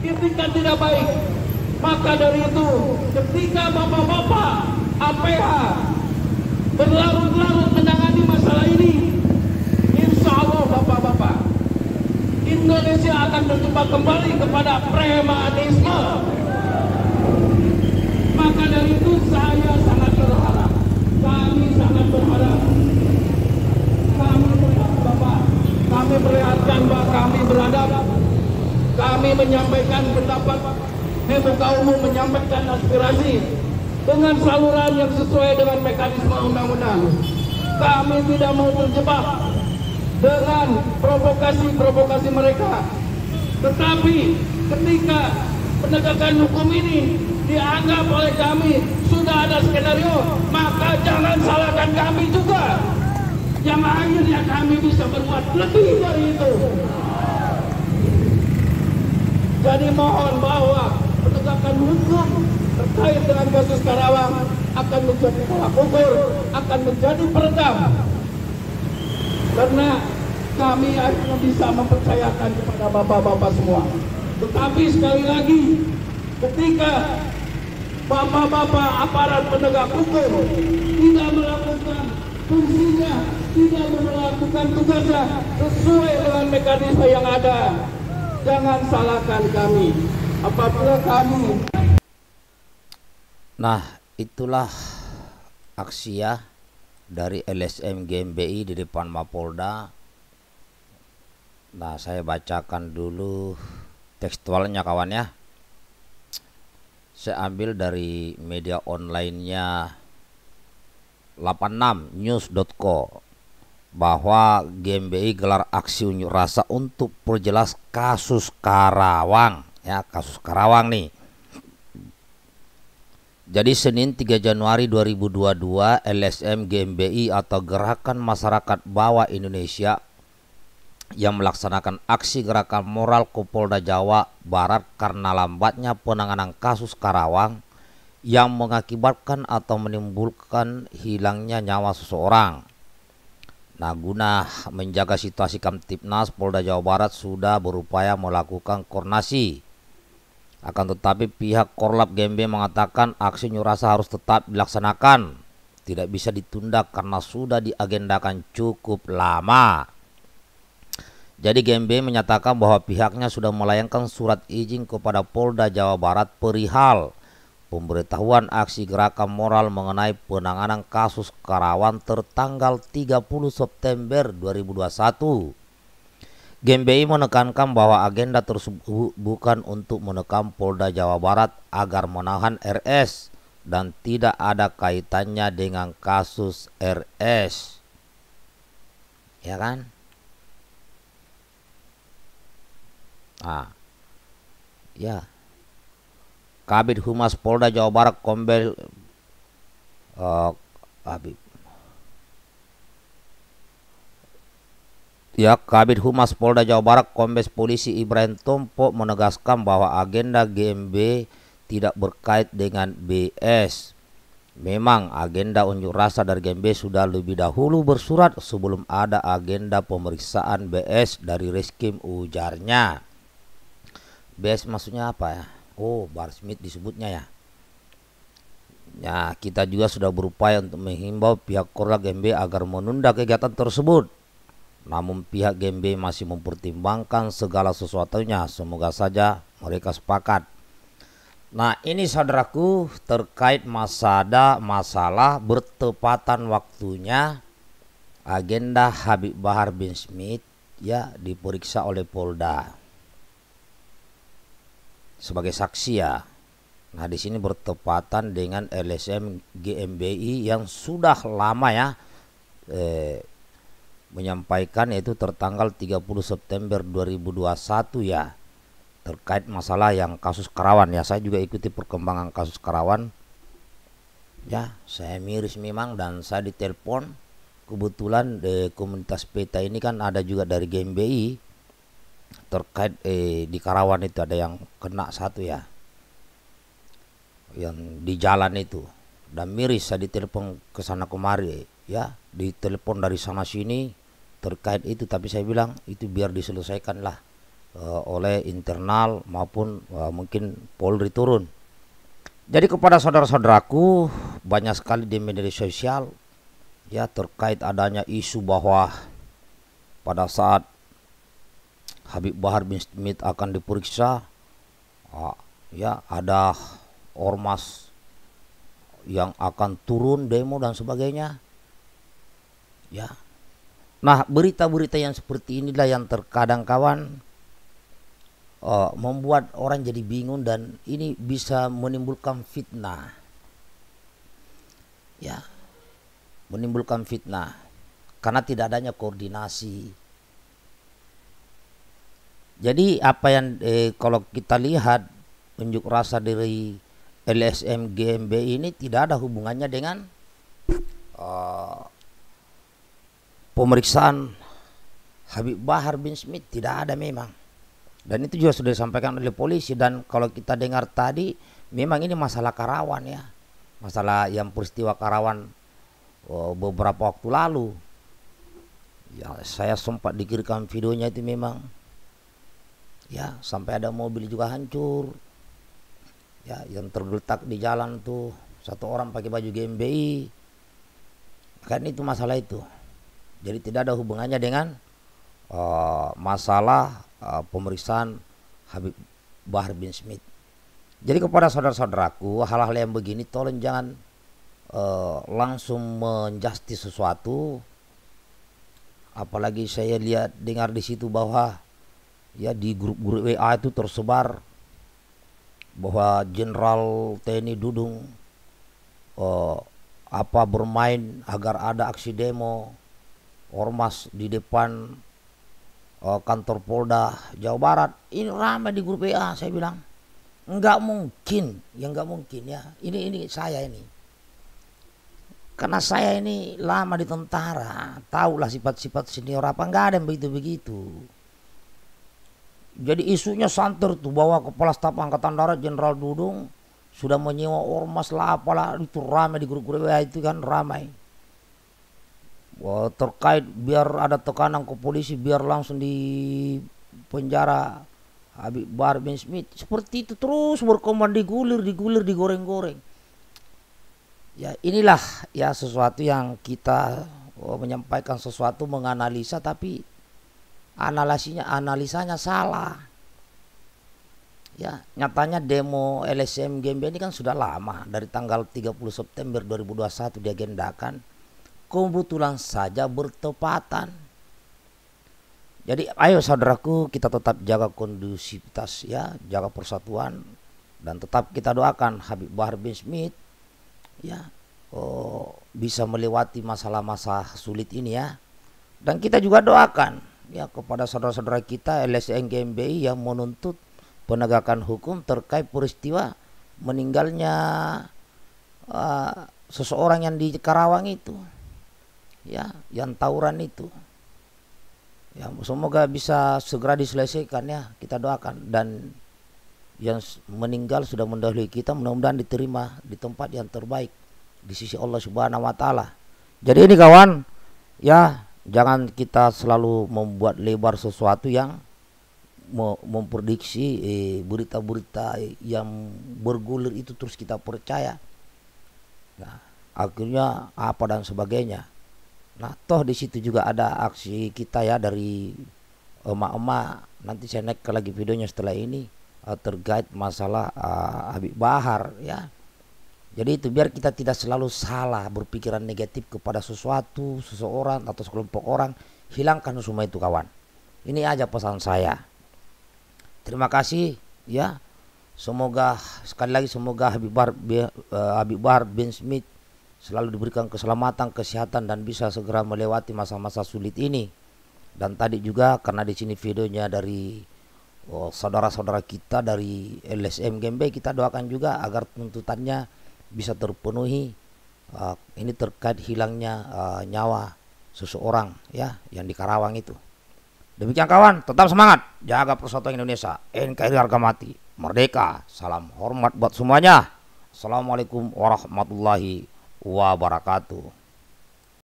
ketika tidak baik. Maka dari itu, ketika bapak-bapak APH berlarut-larut menangani masalah ini, insya Allah bapak-bapak, Indonesia akan berjumpa kembali kepada premanisme. Maka dari itu saya sangat berharap, kami sangat berharap, kami melihat Bapak, kami perlihatkan bahwa kami beradab, kami menyampaikan pendapat, muka umum menyampaikan aspirasi dengan saluran yang sesuai dengan mekanisme undang-undang. Kami tidak mau terjebak dengan provokasi-provokasi mereka. Tetapi ketika penegakan hukum ini dianggap oleh kami sudah ada skenario, maka jangan salahkan kami juga. Yang akhirnya kami bisa berbuat lebih dari itu. Jadi mohon bahwa penegakan hukum terkait dengan kasus Karawang akan menjadi tolak ukur, akan menjadi peredam. Karena kami akhirnya bisa mempercayakan kepada bapak-bapak semua. Tetapi sekali lagi, ketika bapak-bapak aparat penegak hukum tidak melakukan fungsinya, tidak melakukan tugasnya sesuai dengan mekanisme yang ada, jangan salahkan kami. Apabila kami Nah, itulah aksi ya dari LSM GMBI di depan Mapolda. Nah, saya bacakan dulu tekstualnya kawan ya. Saya ambil dari media onlinenya 86news.co bahwa GMBI gelar aksi unjuk rasa untuk perjelas kasus Karawang ya kasus Karawang nih jadi Senin 3 Januari 2022 LSM GMBI atau Gerakan Masyarakat Bawah Indonesia yang melaksanakan aksi gerakan moral ke Polda Jawa Barat karena lambatnya penanganan kasus Karawang yang mengakibatkan atau menimbulkan hilangnya nyawa seseorang. Nah, guna menjaga situasi Kamtipnas, Polda Jawa Barat sudah berupaya melakukan koordinasi akan tetapi pihak Korlap GMB mengatakan aksi unjuk rasa harus tetap dilaksanakan. Tidak bisa ditunda karena sudah diagendakan cukup lama. Jadi GMB menyatakan bahwa pihaknya sudah melayangkan surat izin kepada Polda Jawa Barat perihal pemberitahuan aksi gerakan moral mengenai penanganan kasus Karawan tertanggal 30 September 2021 GMBI menekankan bahwa agenda tersebut bukan untuk menekan Polda Jawa Barat agar menahan RS dan tidak ada kaitannya dengan kasus RS. Ya kan? Ah. Ya. Kabit Humas Polda Jawa Barat Kombel uh, Kabit Ya, Kabit Humas Polda Jawa Barat Kombes Polisi Ibrahim Tompo menegaskan bahwa agenda GMB tidak berkait dengan BS. Memang agenda unjuk rasa dari GMB sudah lebih dahulu bersurat sebelum ada agenda pemeriksaan BS dari Reskim ujarnya. BS maksudnya apa ya? Oh, Bar Smith disebutnya ya. Ya, kita juga sudah berupaya untuk menghimbau pihak Korla GMB agar menunda kegiatan tersebut namun pihak GMB masih mempertimbangkan segala sesuatunya. Semoga saja mereka sepakat. Nah ini saudaraku terkait masada masalah bertepatan waktunya agenda Habib Bahar bin Smith ya diperiksa oleh Polda sebagai saksi ya. Nah di sini bertepatan dengan LSM GMBI yang sudah lama ya eh, menyampaikan yaitu tertanggal 30 September 2021 ya terkait masalah yang kasus Karawan ya. Saya juga ikuti perkembangan kasus Karawan ya saya miris memang dan saya ditelepon. Kebetulan di komunitas peta ini kan ada juga dari GMBI terkait eh, di Karawan itu ada yang kena satu ya. Yang di jalan itu. Dan miris saya ditelepon ke sana kemari ya. Ditelepon dari sana sini terkait itu. Tapi saya bilang itu biar diselesaikan lah uh, oleh internal maupun uh, mungkin Polri turun. Jadi kepada saudara-saudaraku banyak sekali di media sosial ya terkait adanya isu bahwa pada saat Habib Bahar bin Smith akan diperiksa ya ada ormas yang akan turun demo dan sebagainya ya nah berita-berita yang seperti inilah yang terkadang kawan uh, membuat orang jadi bingung dan ini bisa menimbulkan fitnah. Ya. Menimbulkan fitnah karena tidak adanya koordinasi. Jadi apa yang eh, kalau kita lihat unjuk rasa dari LSM GMB ini tidak ada hubungannya dengan uh, pemeriksaan Habib Bahar bin Smith tidak ada memang dan itu juga sudah disampaikan oleh polisi dan kalau kita dengar tadi memang ini masalah Karawan ya. Masalah yang peristiwa Karawan oh, beberapa waktu lalu. Ya, saya sempat dikirimkan videonya itu memang ya sampai ada mobil juga hancur. Ya, yang tergeletak di jalan tuh satu orang pakai baju GMBI. Kan itu masalah itu. Jadi tidak ada hubungannya dengan uh, masalah uh, pemeriksaan Habib Bahar bin Smith. Jadi kepada saudara-saudaraku hal-hal yang begini tolong jangan uh, langsung menjusti sesuatu. Apalagi saya lihat dengar di situ bahwa ya di grup-grup WA itu tersebar bahwa Jenderal TNI Dudung uh, apa bermain agar ada aksi demo ormas di depan uh, kantor Polda Jawa Barat. Ini ramai di grup WA saya bilang. Nggak mungkin ya nggak mungkin ya. Ini ini saya ini. Karena saya ini lama di tentara tahulah sifat-sifat senior apa nggak ada yang begitu begitu jadi isunya santer tuh bahwa kepala staf angkatan darat Jenderal Dudung sudah menyewa ormas lah apalah itu ramai di grup-grup WA itu kan ramai. Wah, terkait biar ada tekanan ke polisi biar langsung di penjara Habib Bar bin Smith seperti itu terus berkembang digulir digulir digoreng-goreng. Ya inilah ya sesuatu yang kita oh, menyampaikan sesuatu menganalisa tapi analisanya analisanya salah ya nyatanya demo LSM GMB ini kan sudah lama dari tanggal 30 September 2021 diagendakan kebetulan saja bertepatan. Jadi ayo saudaraku kita tetap jaga kondusivitas ya, jaga persatuan dan tetap kita doakan Habib Bahar bin Smith ya oh, bisa melewati masalah-masalah sulit ini ya. Dan kita juga doakan ya kepada saudara-saudara kita LSM GMBI yang menuntut penegakan hukum terkait peristiwa meninggalnya uh, seseorang yang di Karawang itu. Ya yang tawuran itu. Ya semoga bisa segera diselesaikan ya kita doakan. Dan yang meninggal sudah mendahului kita mudah-mudahan diterima di tempat yang terbaik di sisi Allah Subhanahu wa taala. Jadi ini kawan ya jangan kita selalu membuat lebar sesuatu yang memprediksi eh, berita-berita eh, yang bergulir itu terus kita percaya. Nah, akhirnya apa dan sebagainya. Nah, toh di situ juga ada aksi kita ya dari emak-emak. Nanti saya naik ke lagi videonya setelah ini uh, terkait masalah uh, Habib Bahar ya. Jadi itu biar kita tidak selalu salah berpikiran negatif kepada sesuatu, seseorang atau sekelompok orang, hilangkan semua itu kawan. Ini aja pesan saya. Terima kasih ya. Semoga sekali lagi semoga Habib Bahar, uh, Habib Bahar bin Smith selalu diberikan keselamatan, kesehatan dan bisa segera melewati masa-masa sulit ini. Dan tadi juga karena di sini videonya dari oh, saudara-saudara oh, kita dari LSM Gembe kita doakan juga agar tuntutannya bisa terpenuhi. Uh, ini terkait hilangnya uh, nyawa seseorang ya yang di Karawang itu. Demikian kawan, tetap semangat, jaga persatuan Indonesia. NKRI harga mati, merdeka. Salam hormat buat semuanya. Assalamualaikum warahmatullahi wabarakatuh.